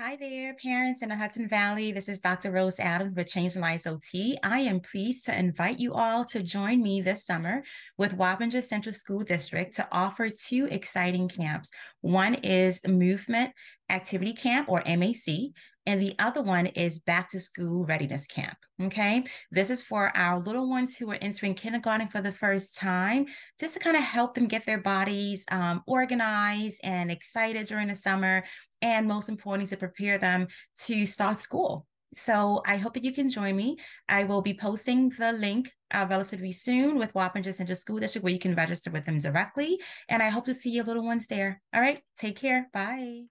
Hi there, parents in the Hudson Valley. This is Dr. Rose Adams with Changing Lives OT. I am pleased to invite you all to join me this summer with Wappingers Central School District to offer two exciting camps. One is Movement Activity Camp or MAC, and the other one is Back to School Readiness Camp. Okay, this is for our little ones who are entering kindergarten for the first time, just to kind of help them get their bodies um, organized and excited during the summer and most importantly, to prepare them to start school. So I hope that you can join me. I will be posting the link uh, relatively soon with Wappingers Central School District where you can register with them directly. And I hope to see your little ones there. All right, take care. Bye.